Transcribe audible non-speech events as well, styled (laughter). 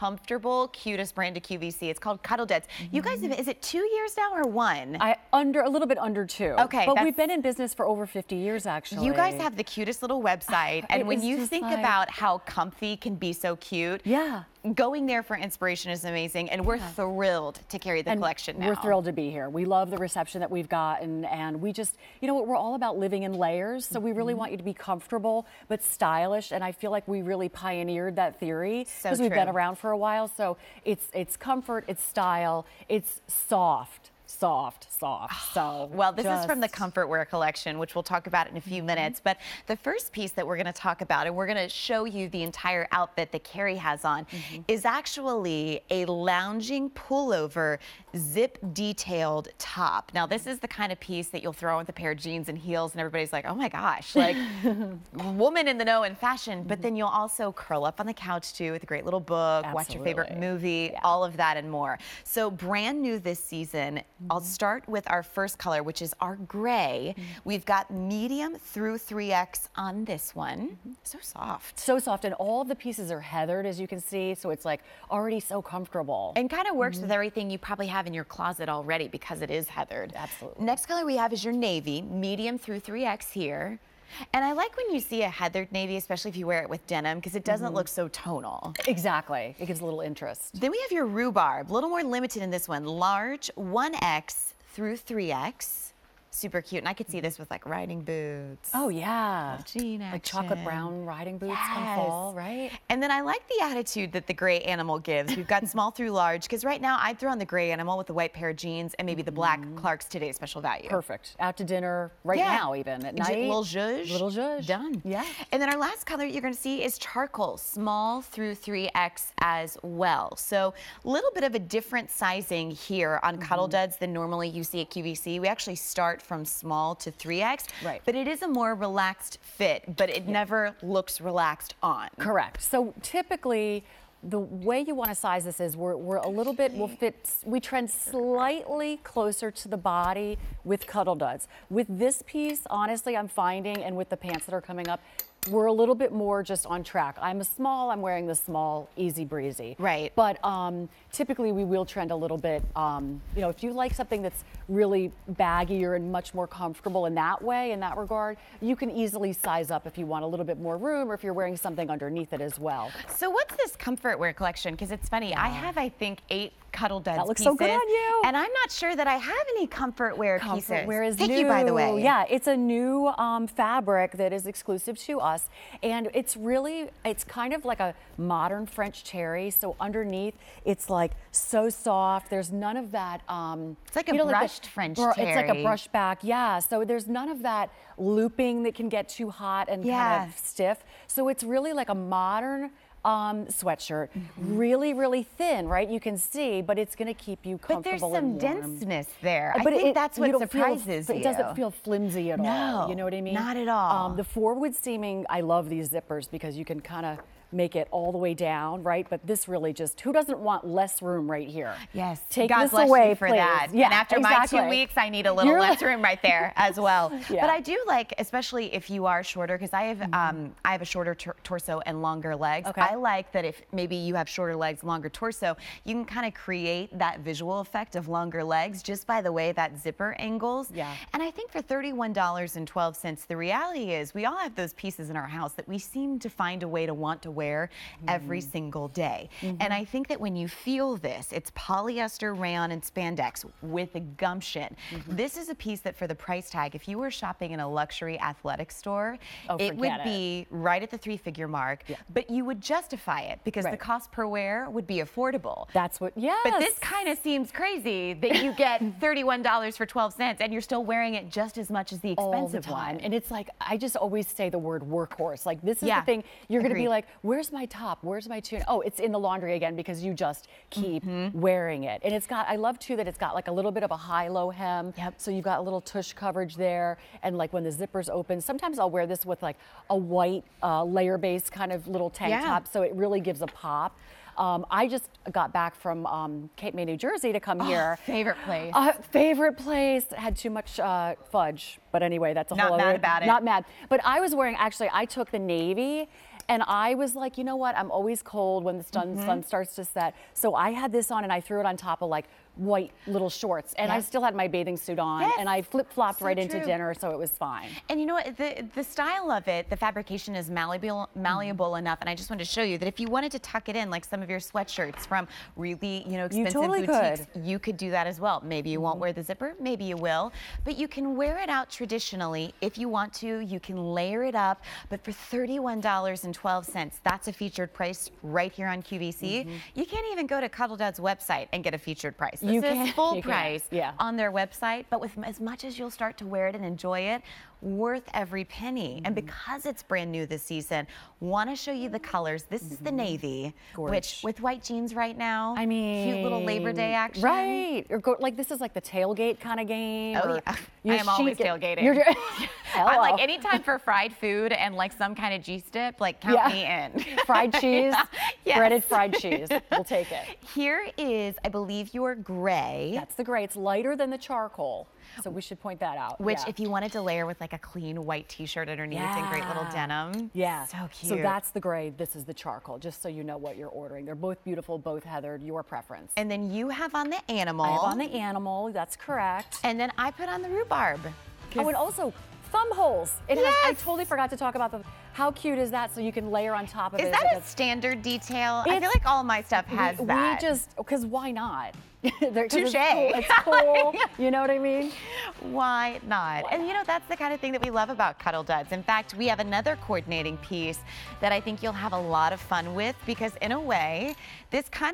comfortable, cutest brand of QVC. It's called Cuddl Duds. You guys, have, mm-hmm. is it two years now or one? I under a little bit under two. Okay, but we've been in business for over 50 years, actually. You guys have the cutest little website, (sighs) and when you think like- about how comfy can be so cute, Yeah. Going there for inspiration is amazing, and we're thrilled to carry the And collection now. We're thrilled to be here. We love the reception that we've gotten, and we just, you know, what, we're all about living in layers. So we really mm-hmm. want you to be comfortable but stylish, and I feel like we really pioneered that theory So because we've been around for a while. So it's it's comfort, it's style, it's soft, soft, soft. (sighs) So Well, this is from the Comfortwear collection, which we'll talk about in a few minutes. But the first piece that we're going to talk about, and we're going to show you the entire outfit that Carrie has on, Mm-hmm. is actually a lounging pullover zip detailed top. Now, this is the kind of piece that you'll throw with a pair of jeans and heels, and everybody's like, oh my gosh, like (laughs) woman in the know in fashion. But then you'll also curl up on the couch too with a great little book, watch your favorite Absolutely. movie, all of that and more. So brand new this season. I'll mm-hmm. start with our first color, which is our gray. Mm-hmm. We've got medium through 3X on this one. Mm-hmm. So soft. so soft, and all the pieces are heathered, as you can see. So it's like already so comfortable. And kind of works with everything you probably have in your closet already because it is heathered. Absolutely. Next color we have is your navy, medium through 3X here. And I like when you see a heathered navy, especially if you wear it with denim, because it doesn't mm-hmm. look so tonal. exactly, it gives a little interest. Then we have your rhubarb, a little more limited in this one. Large 1X through 3X. Super cute. And I could see this with like riding boots. Oh yeah, jean like chocolate brown riding boots come fall, right? And then I like the attitude that the gray animal gives. We've got small through large, because right now I'd throw on the gray animal with the white pair of jeans and maybe the black Clarks Today Special Value. Perfect. Out to dinner right Yeah. now, even at night. Little zhuzh. Little zhuzh. Done. Yeah. And then our last color you're going to see is charcoal, small through 3X as well. So a little bit of a different sizing here on Cuddl Mm-hmm. Duds than normally you see at QVC. We actually start from small to 3X. Right. But it is a more relaxed fit, but it never looks relaxed on. Correct. So typically, the way you want to size this is we're, we're a little bit, we'll fit, we trend slightly closer to the body with Cuddl Duds. With this piece, honestly, I'm finding, and with the pants that are coming up, we're a little bit more just on track. I'm a small, I'm wearing the small, easy breezy. Right. But um, typically we will trend a little bit, um, you know, if you like something that's really baggier and much more comfortable in that way, in that regard, you can easily size up if you want a little bit more room or if you're wearing something underneath it as well. So what's this comfort wear collection? Because it's funny, I have I think eight Cuddl Duds That looks pieces, so good on you. and I'm not sure that I have any comfort wear pieces. Comfort wear is Thank new. you, by the way. Yeah, it's a new um, fabric that is exclusive to us, and it's really, it's kind of like a modern French terry. So underneath, it's like so soft. There's none of that. Um, It's like a know, the- brushed French It's like a brush back. Yeah. So there's none of that looping that can get too hot and kind of stiff. So it's really like a modern. Um, sweatshirt, Mm-hmm. really, really thin, right? You can see, but it's going to keep you comfortable. But there's some denseness there. I But think it- that's what feel- surprises but you. It doesn't feel flimsy at all. No, You know what I mean? not at all. Um, the forward seaming, I love these zippers because you can kind of make it all the way down, right? But this really just, who doesn't want less room right here? Yes. Take God this away, for please. that. Yeah, and after my exactly. two weeks, I need a little You're less like- room right there as well. (laughs) Yeah. Mm-hmm. But I do like, especially if you are shorter, because I have um, I have a shorter tor- torso and longer legs. Okay. I like that if maybe you have shorter legs, longer torso, you can kind of create that visual effect of longer legs just by the way that zipper angles. Yeah. And I think for $31.12, the reality is we all have those pieces in our house that we seem to find a way to want to wear every Mm-hmm. single day. And I think that when you feel this, it's polyester, rayon, and spandex with a gumption. Mm-hmm. This is a piece that for the price tag, if you were shopping in a luxury athletic store, Oh, it would it. be right at the three figure mark, but you would justify it because the cost per wear would be affordable. That's what, yes. But this kind of seems crazy that you get (laughs) $31 for 12 cents and you're still wearing it just as much as the all the expensive one. And it's like, I just always say the word workhorse. Like, this is Yeah, the thing. You're going to be like, where's my top? Where's my tune? Oh, it's in the laundry again because you just keep Mm-hmm. wearing it. And it's got, I love too that it's got like a little bit of a high low hem. Yep. So you've got a little tush coverage there. And like when the zipper's open, sometimes I'll wear this with like a white uh, layer base kind of little tank Yeah. top. So it really gives a pop. Um, I just got back from um, Cape May, New Jersey to come here. favorite place. Uh, favorite place had too much uh, fudge, but anyway, that's a Not whole mad other. about it. Not mad, but I was wearing. Actually, I took the navy, And I was like, you know what? I'm always cold when the sun, Mm-hmm. sun starts to set. So I had this on and I threw it on top of like white little shorts. And I still had my bathing suit on Yes. and I flip flopped So right into dinner, so it was fine. And you know what? The, the style of it, the fabrication is malleable, malleable mm. enough. And I just wanted to show you that if you wanted to tuck it in, like some of your sweatshirts from really, you know, expensive You totally boutiques, could. you could do that as well. Maybe you won't mm-hmm. wear the zipper, maybe you will, but you can wear it out traditionally if you want to. You can layer it up, but for $31.12, that's a featured price right here on QVC. Mm-hmm. You can't even go to Cuddl Duds' website and get a featured price. This (laughs) You is full price Yeah. on their website, but with as much as you'll start to wear it and enjoy it, worth every penny. And Mm-hmm. because it's brand new this season, want to show you the colors. This is the navy, which Mm-hmm. With white jeans right now, I mean, cute little Labor Day action. Right. Or go, like this is like the tailgate kind of game. Oh, yeah. I am always tailgating. (laughs) You're, I like any time for fried food and like some kind of G dip, like count me in. (laughs) fried (laughs) cheese, Yes. breaded fried cheese. We'll take it. (laughs) Here is, I believe, your gray. That's the gray. It's lighter than the charcoal, so we should point that out. Which, yeah. if you wanted to layer with like a clean white T-shirt underneath and great little denim, Yeah. so cute. So that's the gray. This is the charcoal. Just so you know what you're ordering. They're both beautiful, both heathered. Your preference. And then you have on the animal. I have on the animal. That's correct. And then I put on the rhubarb. Oh, and also thumb holes. It has. I totally forgot to talk about the. How cute is that? So you can layer on top of Is it. that a standard detail? I feel like all my stuff has we, that. We just because why not? (laughs) They're- 'cause It's cool. It's cool. (laughs) you know what I mean? Why not? and you know, that's the kind of thing that we love about Cuddl Duds. In fact, we have another coordinating piece that I think you'll have a lot of fun with because, in a way, this kind of